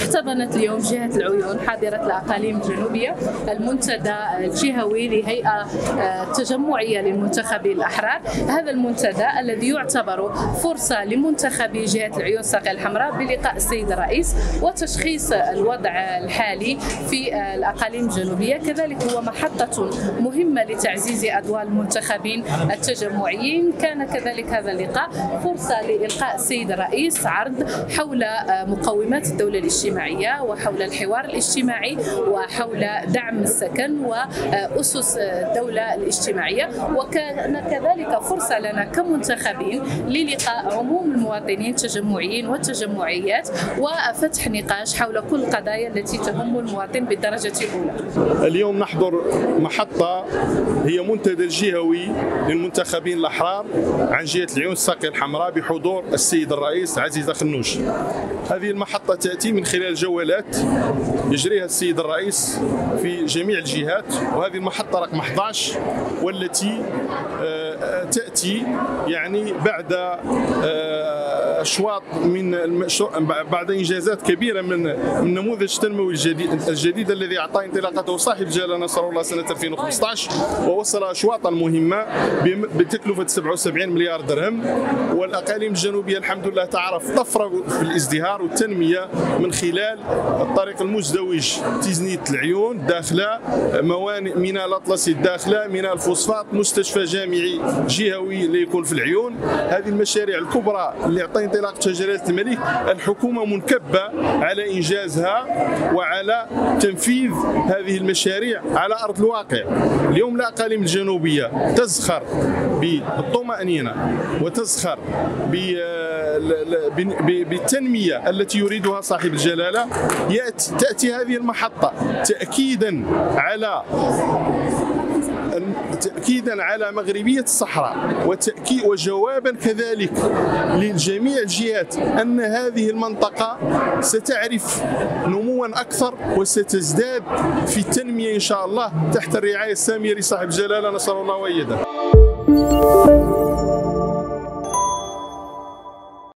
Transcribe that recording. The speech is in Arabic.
احتضنت اليوم جهة العيون حاضرة الأقاليم الجنوبية المنتدى الجهوي لهيئة تجمعية للمنتخبين الأحرار. هذا المنتدى الذي يعتبر فرصة لمنتخبي جهة العيون الساقية الحمراء بلقاء السيد الرئيس وتشخيص الوضع الحالي في الأقاليم الجنوبية. كذلك هو محطة مهمة لتعزيز أدوار المنتخبين التجمعيين. كان كذلك هذا اللقاء فرصة لإلقاء السيد الرئيس عرض حول مقومات الدولة الاجتماعية وحول الحوار الاجتماعي وحول دعم السكن وأسس الدولة الاجتماعية. وكان كذلك فرصة لنا كمنتخبين للقاء عموم المواطنين التجمعيين والتجمعيات وفتح نقاش حول كل القضايا التي تهم المواطن بالدرجة الأولى. اليوم نحضر محطة هي منتدى جهوي للمنتخبين الأحرار عن جهة العيون الساقية الحمراء بحضور السيد الرئيس عزيز خنوش هذه المحطة تأتي من خلال جولات يجريها السيد الرئيس في جميع الجهات وهذه المحطة رقم 11 والتي تأتي يعني بعد أشواط من بعد إنجازات كبيرة من النموذج التنموي الجديد الجديد الذي اعطى انطلاقته صاحب الجلاله نصر الله سنة 2015 ووصل أشواطا مهمة بتكلفة 77 مليار درهم والأقاليم الجنوبية الحمد لله تعرف طفره في الازدهار والتنمية من خلال الطريق المزدوج تزنيه العيون داخلة موانئ ميناء الاطلسي الداخلة ميناء الفوسفات مستشفى جامعي جهوي اللي يكون في العيون. هذه المشاريع الكبرى اللي اعطى انطلاقتها جلاله الملك الحكومة منكبة على إنجازها وعلى تنفيذ هذه المشاريع على أرض الواقع. اليوم الاقاليم الجنوبية تزخر بالطمأنينة وتزخر بالتنمية التي يريدها صاحب الجلالة. تأتي هذه المحطة تاكيدا على تاكيدا على مغربية الصحراء وتاكيد وجوابا كذلك لجميع الجهات أن هذه المنطقة ستعرف نموا أكثر وستزداد في التنمية إن شاء الله تحت الرعاية السامية لصاحب الجلالة نسأل الله وايده